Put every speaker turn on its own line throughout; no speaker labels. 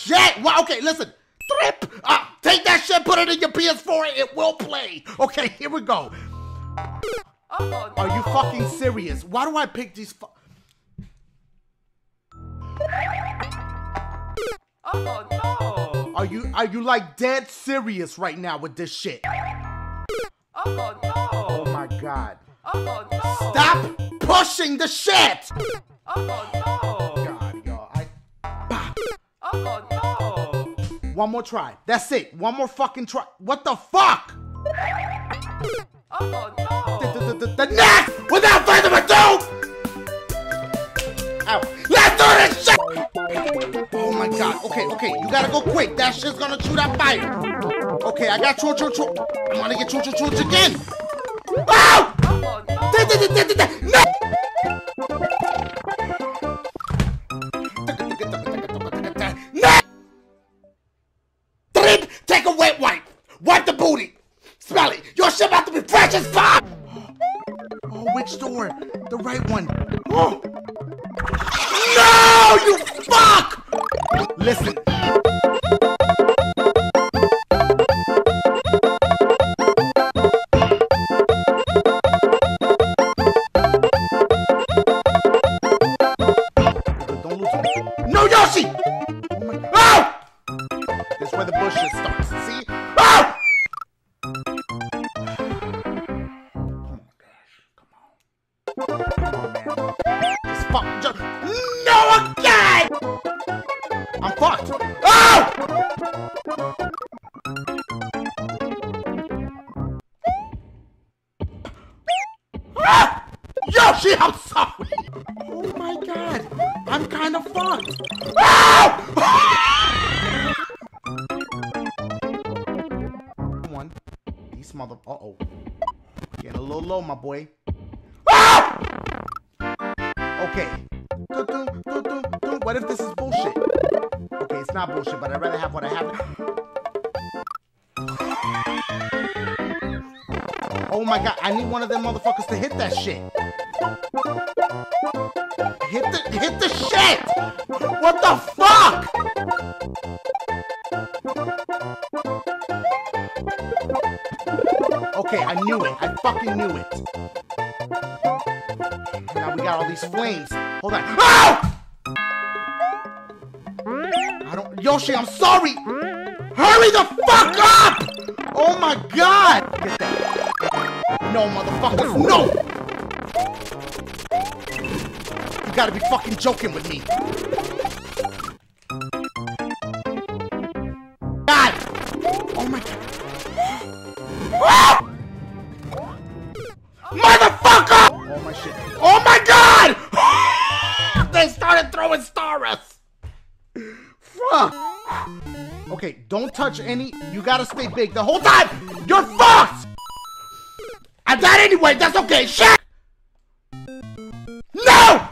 shit! Well, okay, listen. Trip! Uh, take that shit, put it in your PS4, it will play. Okay, here we go. Are you fucking serious? Why do I pick these fu-
Oh no!
Are you are you like dead serious right now with this shit?
Oh no!
Oh my god.
Oh no!
Stop pushing the shit!
Oh no!
God, yo, I
Oh no!
one more try. That's it. One more fucking try. What the fuck?
Oh no!
the, the, the next! Without further ado! Ow. Let's do this shit! Oh my god. Okay, okay. You gotta go quick. That shit's gonna shoot out fire. Okay, I got choo choo choo. I'm gonna get choo choo choo again. Ow!
Oh no!
No! Which door? The right one. No, you fuck! Listen. Oh my god, I need one of them motherfuckers to hit that shit. Hit the hit the shit! What the fuck? Okay, I knew it. I fucking knew it. Now we got all these flames. Hold on. Ow! I don't Yoshi, I'm sorry! Hurry the fuck up! Oh my god! Get that. No, motherfuckers, no! You gotta be fucking joking with me. Any. You gotta stay big the whole time. You're fucked. I died anyway. That's okay. Shit. No.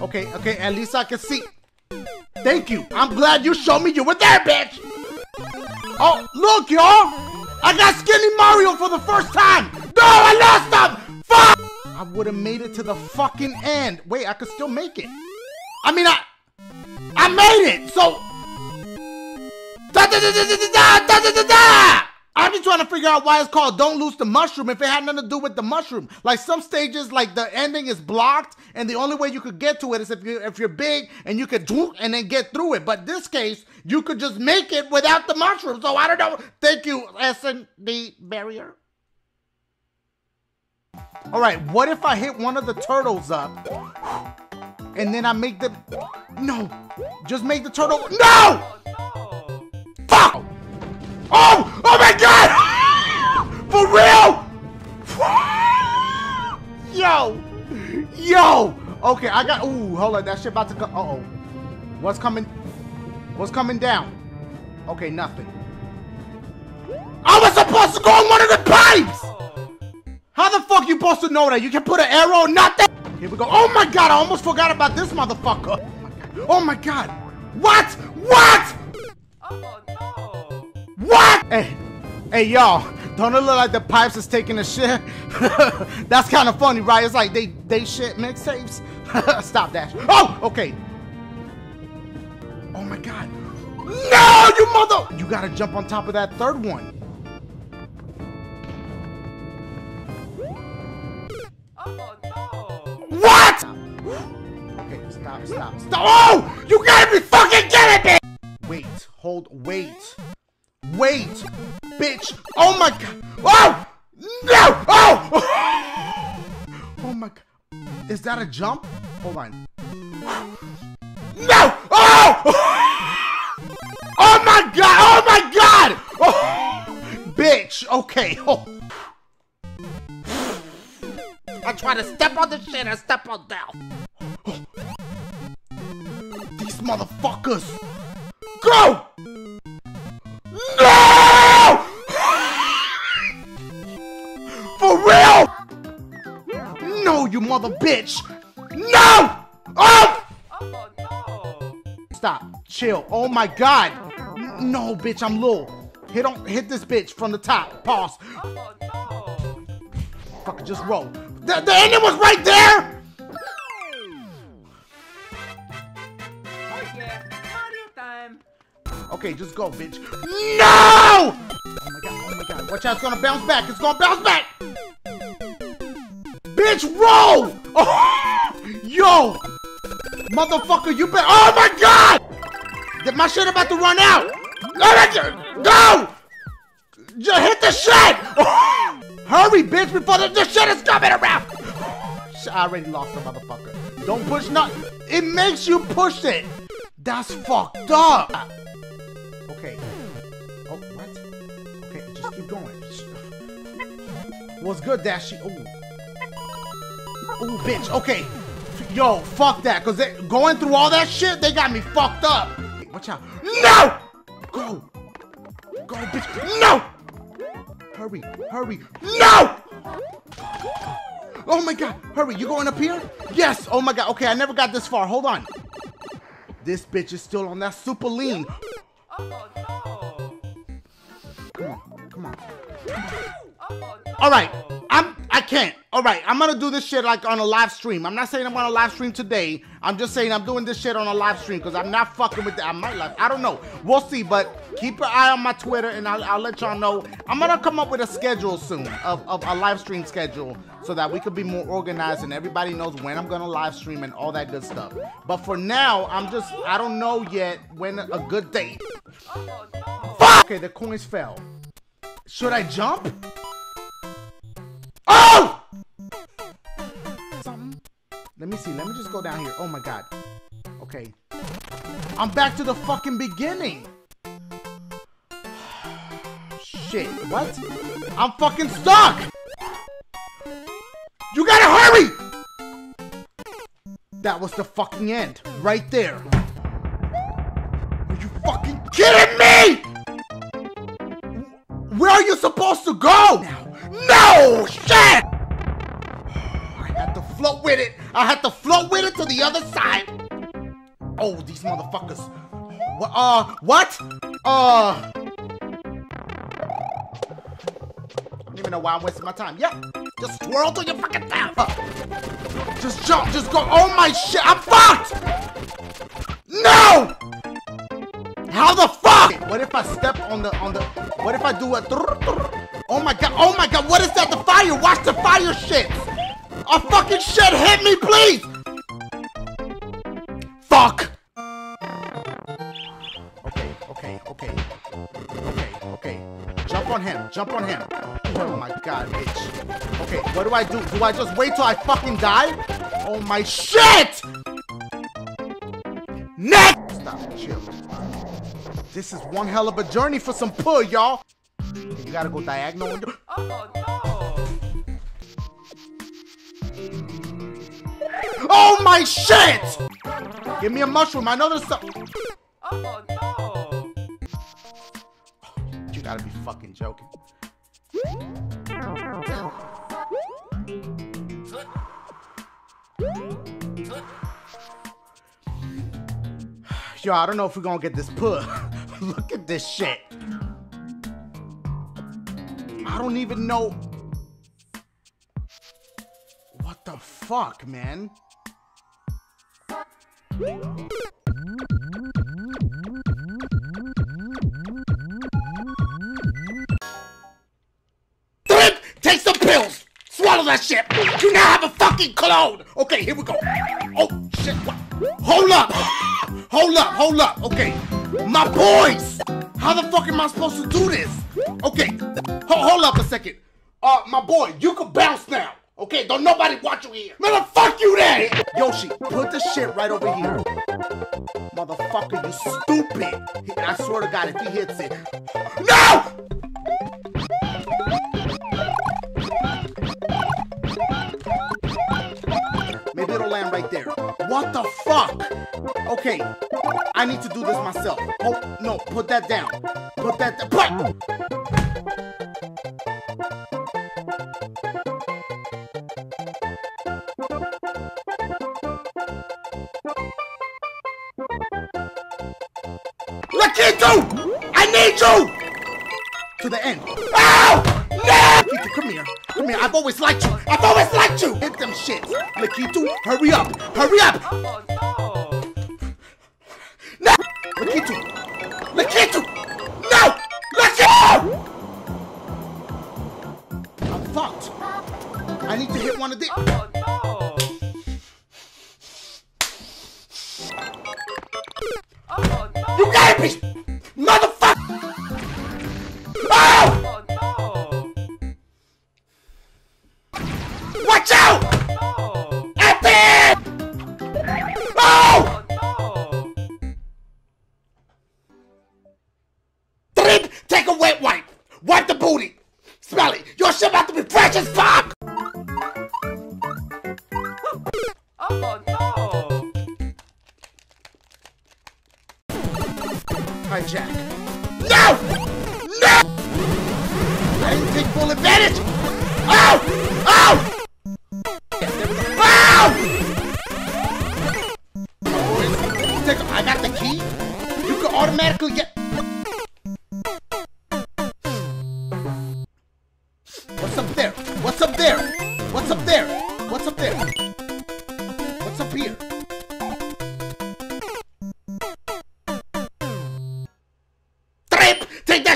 Okay, okay. At least I can see. Thank you. I'm glad you showed me you were there, bitch. Oh, look, y'all. I got Skinny Mario for the first time. No, I lost him. Fuck. I would have made it to the fucking end. Wait, I could still make it. I mean, I, I made it. So. I'm just trying to figure out why it's called Don't Lose the Mushroom if it had nothing to do with the mushroom. Like some stages, like the ending is blocked, and the only way you could get to it is if you if you're big and you could and then get through it. But this case, you could just make it without the mushroom. So I don't know. Thank you, SND barrier. All right, what if I hit one of the turtles up, and then I make the no, just make the turtle no.
Oh!
Oh! My god! For real? Yo! Yo! Okay, I got. Ooh, hold on. That shit about to go. Uh oh. What's coming? What's coming down? Okay, nothing. I was supposed to go in one of the pipes! How the fuck you supposed to know that? You can put an arrow, nothing! Here we go. Oh my god, I almost forgot about this motherfucker. Oh my god. What? What? Hey, hey, y'all! Don't it look like the pipes is taking a shit? That's kind of funny, right? It's like they they shit mixtapes. Stop that. Oh, okay. Oh my god. No, you mother! You gotta jump on top of that third one.
Oh no!
What? Okay, stop, stop, stop. Oh! You gotta be fucking kidding me! Wait, hold, wait. Wait! Bitch! Oh my god! Oh! No! Oh! Oh my god. Is that a jump? Hold on. No! Oh! Oh my god! Oh my god! Oh! Bitch! Okay. Oh. I try to step on the shit, I step on down. These motherfuckers! Go! Mother bitch! No! Oh!
Oh no!
Stop. Chill. Oh my god. No, bitch, I'm little. Hit on hit this bitch from the top. Pause.
Oh no!
Fucking just roll. The, the ending was right there! Okay, just go, bitch. No! Oh my god, oh my god. Watch out, it's gonna bounce back. It's gonna bounce back! Bitch, roll! Oh! Yo! Motherfucker, you better. Oh my god! My shit about to run out! Let it go! Just hit the shit! Oh! Hurry, bitch, before the, the shit is coming around! I already lost the motherfucker. Don't push nothing. It makes you push it. That's fucked up. Okay. Oh, what? Okay, just keep going. What's good, Dashie? Ooh. Ooh, bitch. Okay. Yo, fuck that. Because going through all that shit, they got me fucked up. Watch out. No! Go. Go, bitch. No! Hurry, hurry. No! Oh my god, hurry, you going up here? Yes, oh my god, okay, I never got this far, hold on. This bitch is still on that super lean.
Oh no!
Come on, come on.
Oh no!
All right, I'm, I can't. All right, I'm gonna do this shit like on a live stream. I'm not saying I'm gonna live stream today. I'm just saying I'm doing this shit on a live stream because I'm not fucking with that. I might live, I don't know. We'll see, but keep an eye on my Twitter and I'll, I'll let y'all know. I'm gonna come up with a schedule soon of, of a live stream schedule so that we could be more organized and everybody knows when I'm gonna live stream and all that good stuff. But for now, I'm just, I don't know yet when a good date.
Oh no!
Fuck! Okay, the coins fell. Should I jump? Oh! Let me see. Let me just go down here. Oh my god. Okay. I'm back to the fucking beginning. Shit. What? I'm fucking stuck! You gotta hurry! That was the fucking end. Right there. Are you fucking kidding me? Where are you supposed to go? No! Shit! I had to float with it to the other side. Oh, these motherfuckers. What? Uh, what? Uh. I don't even know why I'm wasting my time. Yeah. Just twirl till you fucking down. Uh, just jump. Just go. Oh my shit. I'm fucked. No! How the fuck? What if I step on the on the? What if I do a? Oh my god! Oh my god! What is that? The fire! Watch the fire shit! A fucking shit hit me, please! Fuck! Okay, okay, okay, okay, okay. Jump on him! Jump on him! Oh my god, bitch! Okay, what do I do? Do I just wait till I fucking die? Oh my shit! Next! Stop, chill. This is one hell of a journey for some pull, y'all. You gotta go diagonal.
Oh no!
Oh my shit! Give me a mushroom. I know there's some.
Oh no!
You gotta be fucking joking. Yo, I don't know if we're gonna get this put. Look at this shit. I don't even know. What the fuck, man? Take some pills! Swallow that shit! You now have a fucking clone! Okay, here we go. Oh, shit, what? Hold up! Hold up, hold up, okay. My boys! How the fuck am I supposed to do this? Okay, Ho hold up a second. Uh, my boy, you can bounce now. Okay, don't nobody watch you here. Man, fuck you then! Yoshi, put the shit right over here. Motherfucker, you stupid. I swear to God, if he hits it. No! Maybe it'll land right there. What the fuck? Okay, I need to do this myself. Oh, no, put that down. Put that down. Put! Lakitu! I need you! To the end. Ow! No! Lakitu, come here. Come here. I've always liked you. I've always liked you! Hit them shits. Lakitu, hurry up. Hurry up!
Oh no!
No! Lakitu! Lakitu! No! Lakitu! I'm fucked. I need to hit one of these.
Oh no!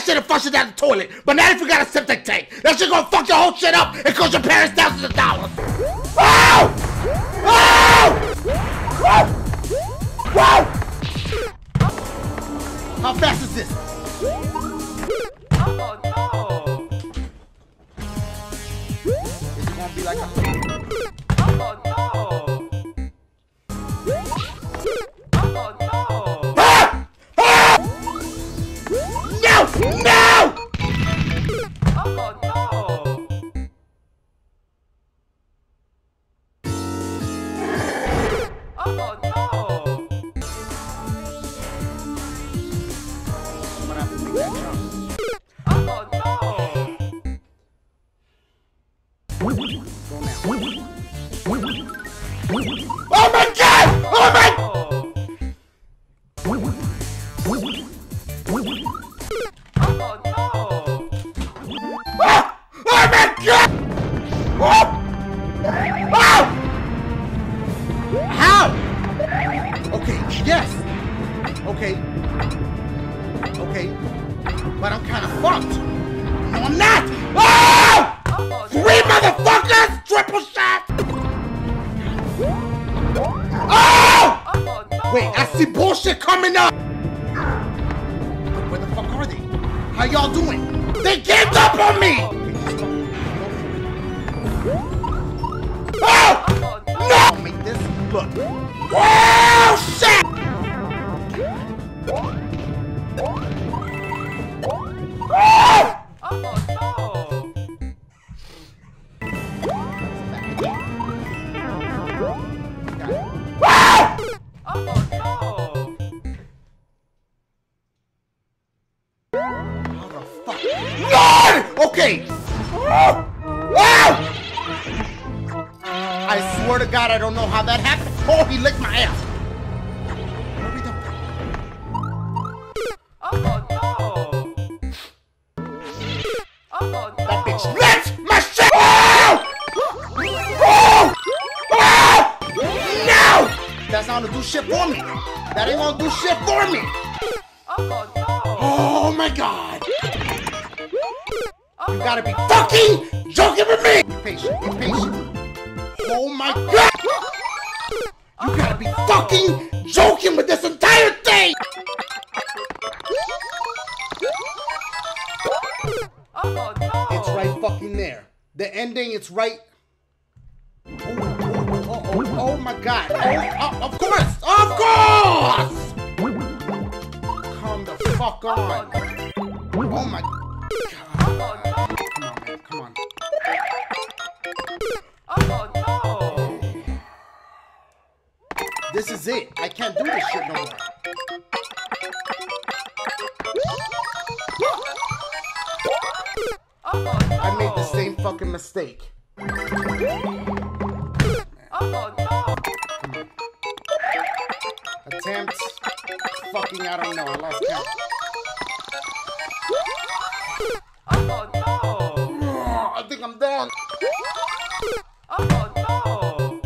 Shit and flush it down the toilet. But if you got a septic tank. That shit gonna fuck your whole shit up and cost your parents thousands of dollars. Oh! Oh! Whoa! Whoa! How fast is this?
Oh no!
Gonna be like a... Okay. But I'm kind of fucked. No, I'm not! Oh!
Oh
Three motherfuckers! Triple shot! Oh!
Oh no!
Wait, I see bullshit coming up! Where the fuck are they? How y'all doing? They gave up on me! Oh!
Oh no!
Make this look. Whoa! Shit! Oh my shit. Oh! Oh! Oh! No! That's not gonna do shit for me. That ain't gonna do shit for me.
Oh no!
Oh my God. You gotta be fucking joking with me! Be patient, be patient. Oh my god! You gotta be fucking joking with this it's right. Attempt. Fucking, I don't know. I lost count.
Oh no!
I think I'm done.
Oh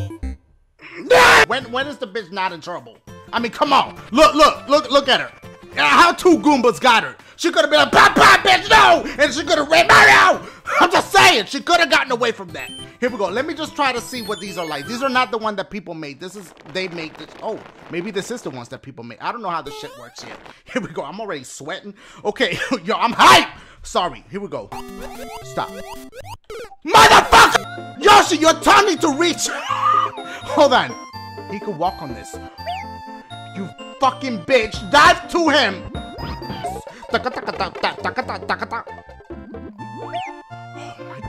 no!
When when is the bitch not in trouble? I mean, come on. Look, look, look, look at her. How two Goombas got her? She could have been like, pop, pop, bitch, no! And she could have ran Mario! I'm just saying, she could have gotten away from that. Here we go. Let me just try to see what these are like. These are not the one that people made. This is, they made this. Oh, maybe this is the ones that people made. I don't know how this shit works yet. Here we go. I'm already sweating. Okay, yo, I'm hype! Sorry, here we go. Stop. Motherfucker! Yoshi, your tongue need to reach. Hold on. He could walk on this. You fucking bitch. Dive to him.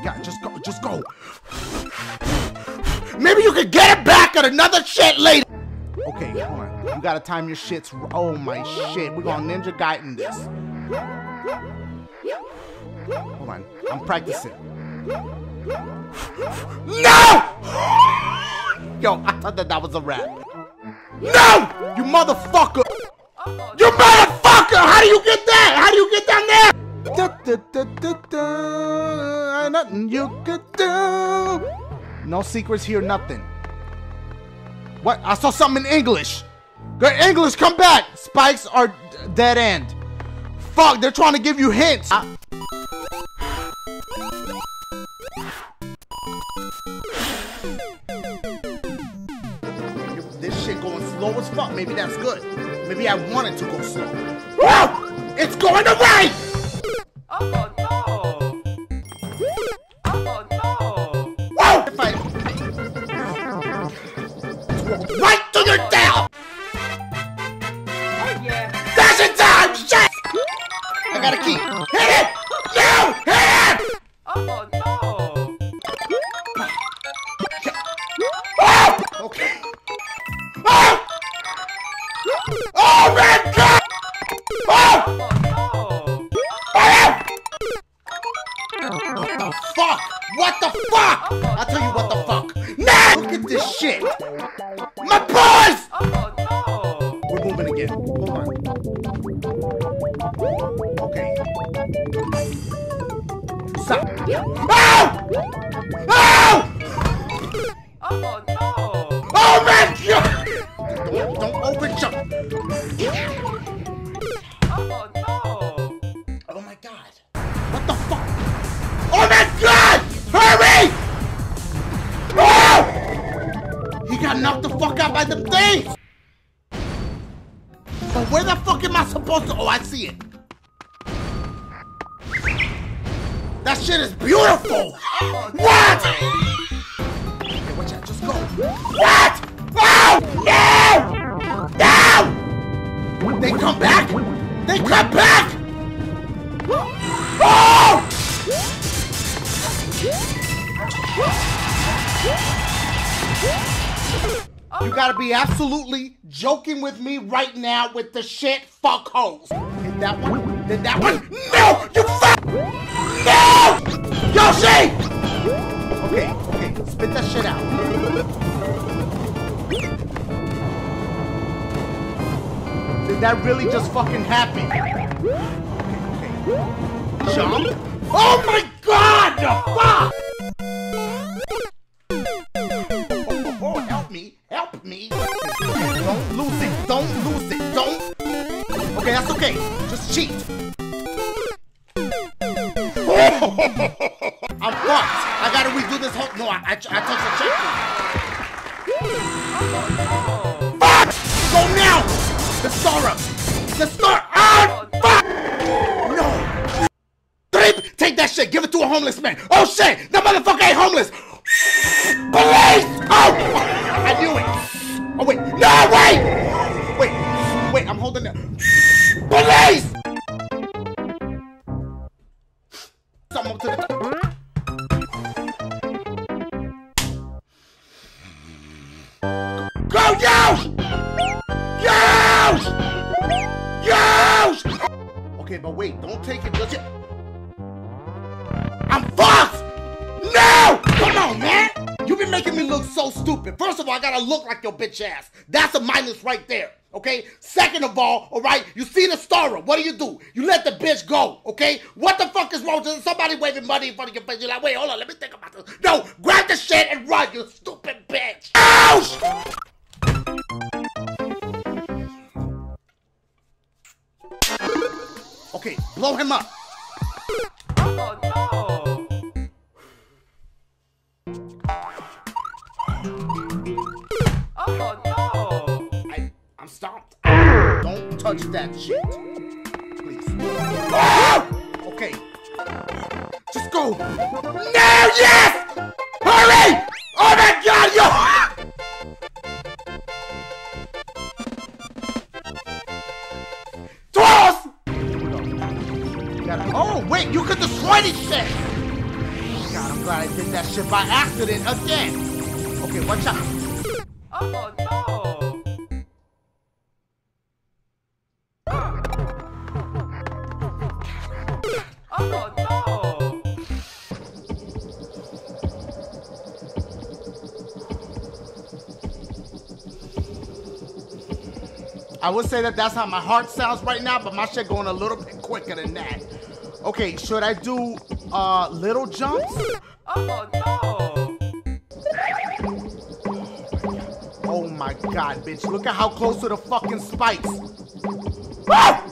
God, just go, just go. Maybe you could get it back at another shit later. Okay, on. You gotta time your shits. Oh my shit. We're gonna Ninja Gaiden this. Hold on. I'm practicing. No! Yo, I thought that that was a rap. No! You motherfucker! You motherfucker! How do you get that? How do you get down there? Da, da, da. Nothing you could do. No secrets here, nothing. What? I saw something in English. Good English, come back. Spikes are dead end. Fuck, they're trying to give you hints. I- This shit going slow as fuck. Maybe that's good. Maybe I wanted to go slow. Whoa! It's going away!
Oh Oh
my god! Oh!
Oh!
What the fuck? What the fuck? I'll tell you what the fuck. Now! Look at this shit. My
no!
We're moving again. Hold on. Okay. Stop. Oh! You gotta be absolutely joking with me right now with the shit fuck holes. Did that one? Did that one? No! You fuck! No! Yoshi! Okay, okay, spit that shit out. Did that really just fucking happen? Okay, okay. Jump? Oh my god! The fuck! Okay, that's okay. Just cheat. Oh I'm fucked. I gotta redo this whole. No, I, I, I touched the checkpoint. Fuck! Go now! The up! The star! Ah! Fuck! No! Three! Take that shit! Give it to a homeless man! Oh shit! That motherfucker ain't homeless! Police! Oh! I knew it! Oh wait! No! Wait! Wait! Wait! I'm holding it. Go, Yosh! Yosh! Yosh! Okay, but wait, don't take it just yet. I'm fucked! No! Come on, man! You've been making me look so stupid. First of all, I gotta look like your bitch ass. That's a minus right there, okay? Second of all, alright, you see the star. What do you do? You let the bitch go, okay? What the fuck is wrong with somebody waving money in front of your face? You're like, wait, hold on, let me think about this. No, grab the shit and run, you stupid bitch! Ouch! Okay, blow him up.
Oh no! Oh no!
I, I'm stopped. Don't touch that shit. Please. Ah! Okay. Just go. Now, yes! Hurry! Oh my god, glad I did that shit by accident again. Okay, watch out.
Oh no! Oh no!
I would say that that's how my heart sounds right now, but my shit going a little bit quicker than that. Okay, should I do uh little jumps?
Oh no!
God, bitch. Look at how close to the fucking spikes. Ah!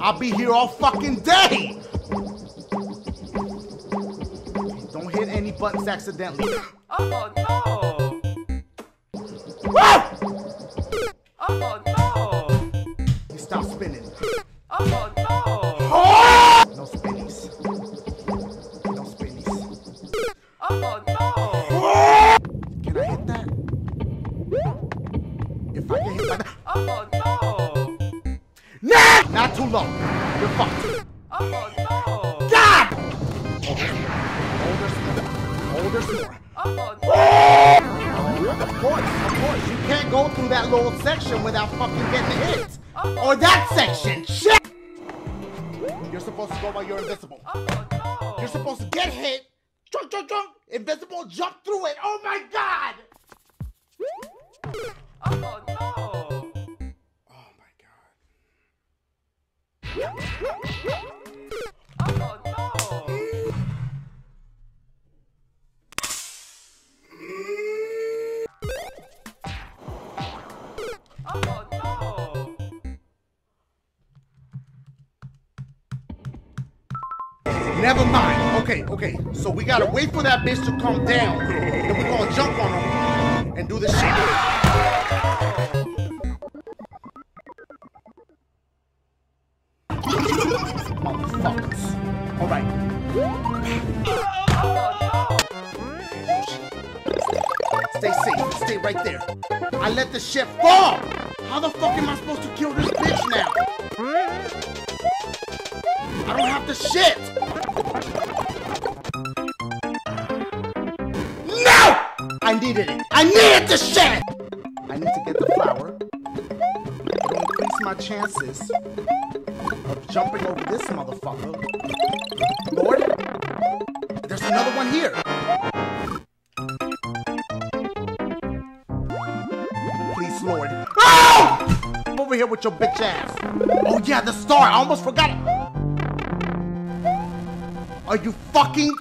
I'll be here all fucking day. Don't hit any buttons accidentally.
Oh no!
Ah!
Oh no!
You stop spinning. Wait for that bitch to come down. Then we're gonna jump on him and do the shit. Motherfuckers. Alright. Stay safe. Stay right there. I let the shit fall. How the fuck am I supposed to kill this bitch now? I don't have the shit. Needed it. I needed the shit. I need to get the flower. It'll increase my chances of jumping over this motherfucker. Lord, there's another one here. Please, Lord. Oh! Over here with your bitch ass. Oh yeah, the star. I almost forgot it. Are you fucking?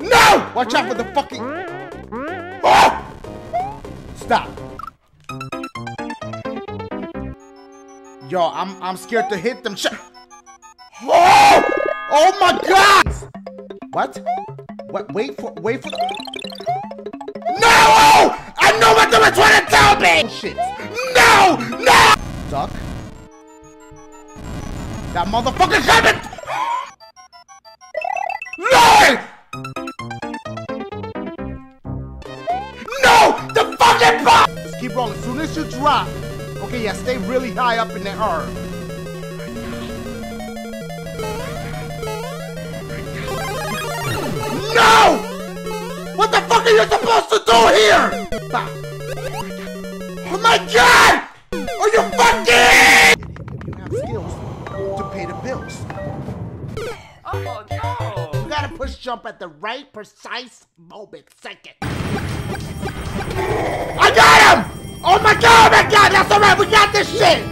No! Watch out for the fucking. I'm I'm scared to hit them. Shit. Oh! Oh my God! What? What? Wait for wait for. No! I know what they were trying to tell me. Shit. No! No! Duck. That motherfucker coming! No! No! The fucking bomb! Just keep rolling. As soon as you drop, okay, yeah, stay really high up in the air. No! What the fuck are you supposed to do here? Oh my god! Are you fucking? If you have skills to pay the bills,
Oh no!
you gotta push jump at the right precise moment second. I got him! Oh my god, oh my god, that's alright, we got this shit!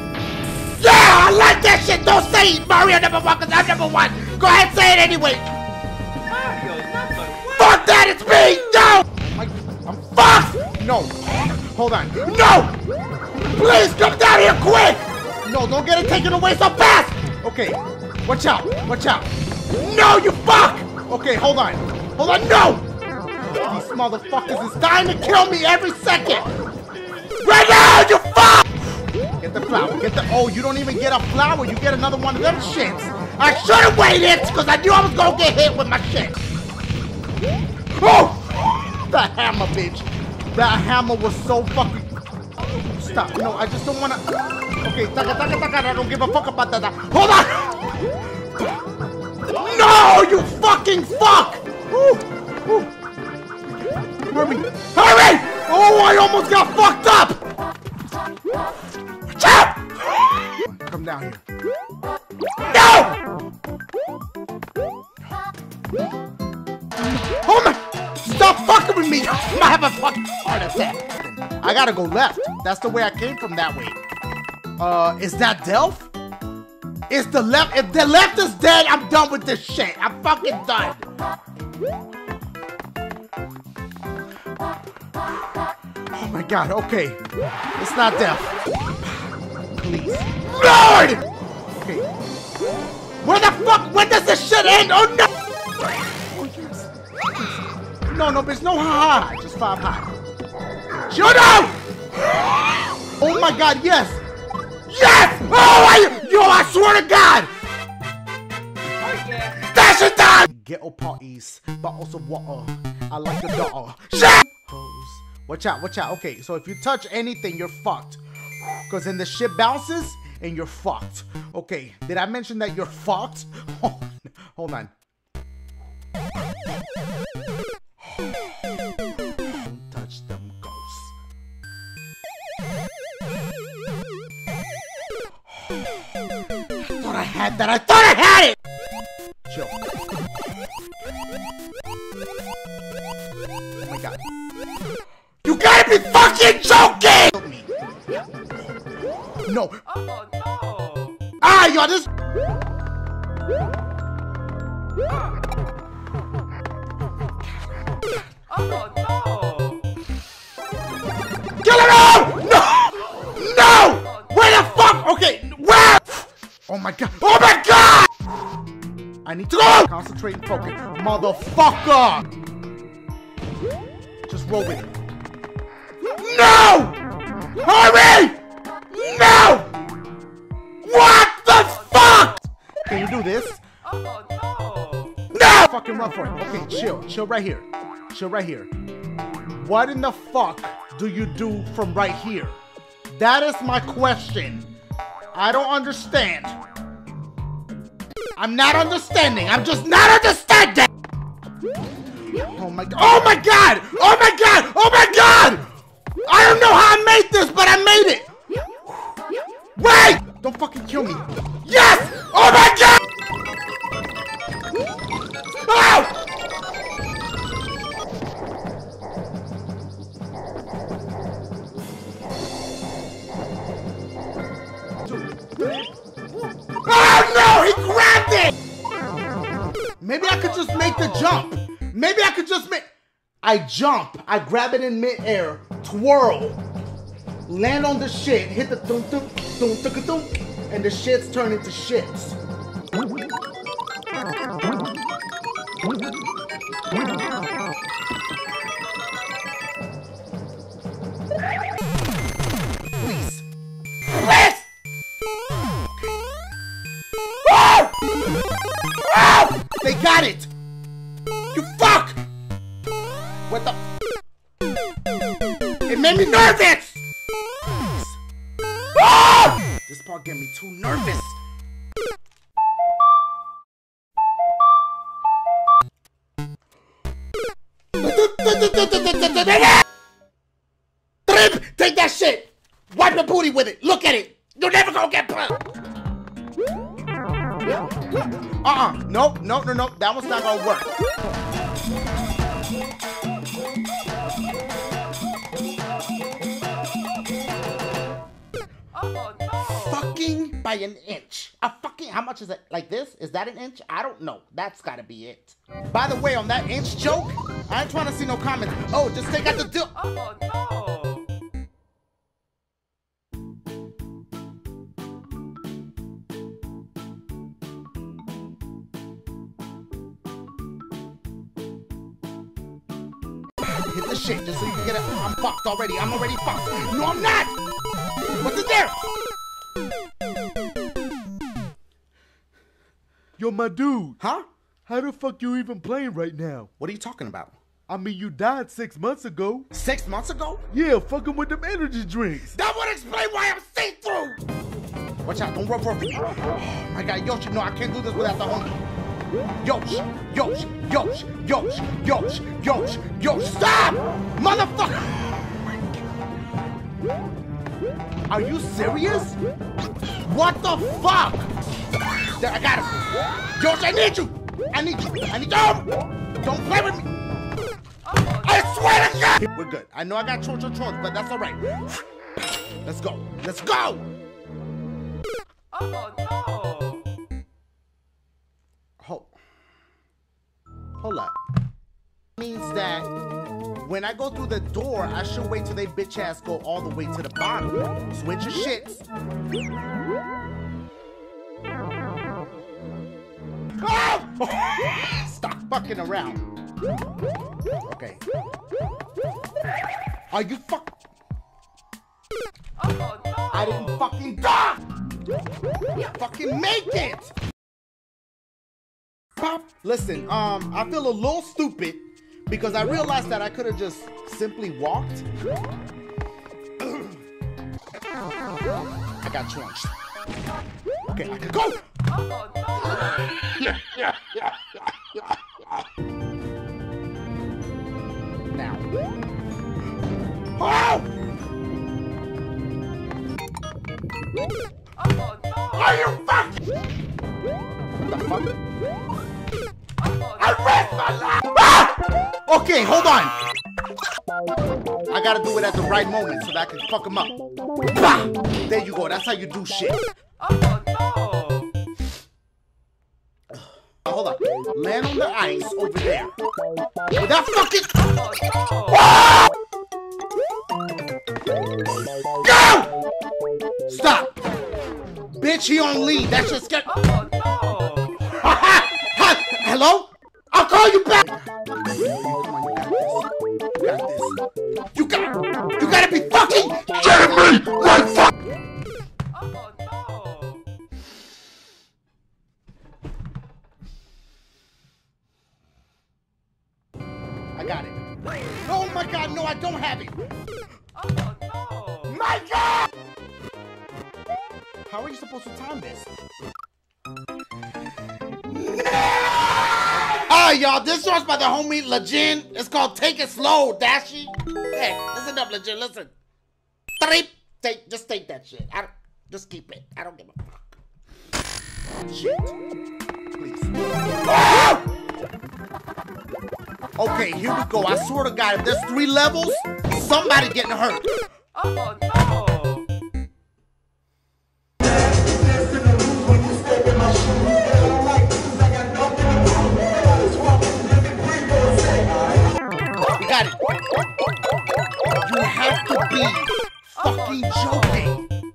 Yeah, I like that shit! Don't say Mario number one, cause I'm number one! Go ahead, say it anyway!
Mario number one!
Fuck that, it's me! No! I, I'm fucked! No! Hold on. No! Please come down here quick! No, don't get it taken away so fast! Okay, watch out, watch out. No, you fuck! Okay, hold on. Hold on, no! These motherfuckers is dying to kill me every second! Right now, you fuck! Get the flower, get the, oh, you don't even get a flower, you get another one of them shits. I should've waited, because I knew I was gonna get hit with my shit. Oh! The hammer, bitch. That hammer was so fucking. Stop. No, I just don't wanna. Okay, taka taka taka. I don't give a fuck about that. Hold on! No, you fucking fuck! Woo, woo. Hurry! Hurry! Oh, I almost got fucked up! Watch out! Come down here. No! Oh my! Stop fucking with me! I have a fucking heart attack. I gotta go left. That's the way I came from that way. Uh, is that Delph? Is the left? If the left is dead, I'm done with this shit. I'm fucking done. God. Okay, it's not death. Please, Lord. Okay. Where the fuck? When does this shit end? Oh no! Oh, yes. No, no, bitch, no ha ha. Just five high. Shut up! Oh my god, yes! Yes! Oh, I, yo, I swear to God!
Oh yeah!
Dash it down! Ghetto parties, but also water. I like the daughter. Shit! Hose. Watch out, watch out. Okay, so if you touch anything, you're fucked. Because then the shit bounces and you're fucked. Okay, did I mention that you're fucked? Hold on. Don't touch them ghosts. I thought I had that. I thought I had it! Chill. Be fucking joking! No.
Oh no!
Ah, yo, this.
Oh no!
Kill him all! No! No! Where the fuck? Okay, where? Oh my god. Oh my god! I need to go! Concentrate and focus. Motherfucker! Just roll with it. Chill right here. Chill right here. What in the fuck do you do from right here? That is my question. I don't understand. I'm not understanding. I'm just not understanding. Oh my god. Oh my god. Oh my god. Oh my god. I don't know how I made this, but I made it. Wait! Don't fucking kill me. Yes! Oh my god! Jump. Maybe I could just make. I jump. I grab it in midair, twirl, land on the shit, hit the thunk thunk thunk thunk and the shits turn into shits. With it! Look at it! You're never gonna get put! Uh-uh. Nope, nope, no, nope. That one's not gonna work. Fucking by an inch. A fucking, how much is it? Like this? Is that an inch? I don't know. That's gotta be it. By the way, on that inch joke, I ain't trying to see no comments. Oh, just take out the deal.
Oh no!
Hit shit just so you can get it. I'm fucked already. I'm already fucked. No, I'm not! What's in there?
Yo, my dude,
Huh?
how the fuck you even playing right now?
What are you talking about?
I mean, you died six months ago.
Six months ago?
Yeah, fucking with them energy drinks.
That would explain why I'm see-through! Watch out, don't run for me. Oh my god, Yoshi, no, I can't do this without the homie. Yosh, Yosh, Yosh, Yosh, Yosh, Yosh, Yosh, stop! Motherfucker! Are you serious? What the fuck? There, I got him. Yosh, I need you! I need you! I need you! Don't play with me! I swear to God! We're good. I know I got chores chores, but that's alright. Let's go. Let's go!
Oh no!
Hold up. Means that when I go through the door, I should wait till they bitch ass go all the way to the bottom. Switch your shits. Oh! Stop fucking around. Okay. Are you fuck?
Oh no!
I didn't fucking die! You fucking make it! Pop, listen, um, I feel a little stupid because I realized that I could have just simply walked. I got chunched. Okay, I can go!
Oh no!
Now. Oh!
Oh no!
Are you fucking? What the fuck? Ah! Okay, hold on. I gotta do it at the right moment so that I can fuck him up. Bah! There you go. That's how you do shit.
Oh no!
Hold on. Land on the ice over there. With that fucking.
Oh no!
Go! Stop! Bitch, he on lead. That shit's get.
Oh no!
I'll call you back! You got You gotta be fucking kidding me! Like fuck!
Oh no!
I got it. Oh my god, no, I don't have it!
Oh no!
My god! How are you supposed to time this? Ah, y'all, this song's by the homie Legend. It's called Take It Slow, Dashie. Hey, listen up, Legend, listen. Trip. Take, just take that shit. I don't, just keep it. I don't give a fuck. Shit. Please. Okay, here we go. I swear to God, if there's three levels, somebody getting hurt.
Oh no!
You have to be fucking joking.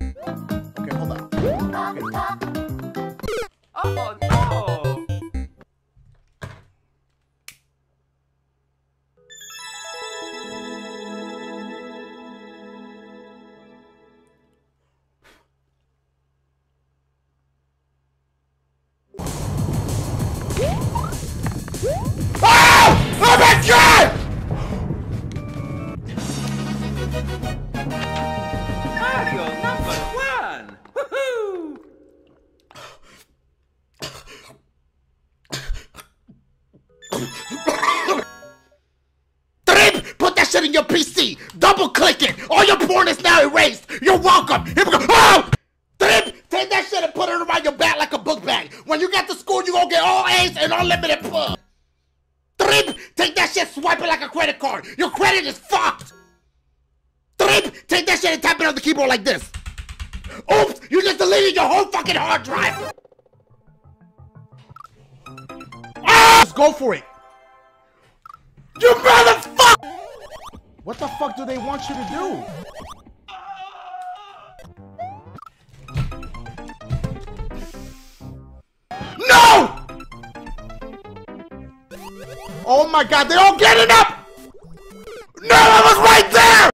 Your PC. Double click it. All your porn is now erased. You're welcome. Here we go. Oh! Take that shit and put it around your back like a book bag. When you get to school, you gonna get all A's and unlimited pull. Trip! Take that shit, swipe it like a credit card. Your credit is fucked. Trip! Take that shit and tap it on the keyboard like this. Oops! You just deleted your whole fucking hard drive. Ah! Let's go for it. You motherfucker! What the fuck do they want you to do? No! Oh my god, they all getting up! No, I was right there!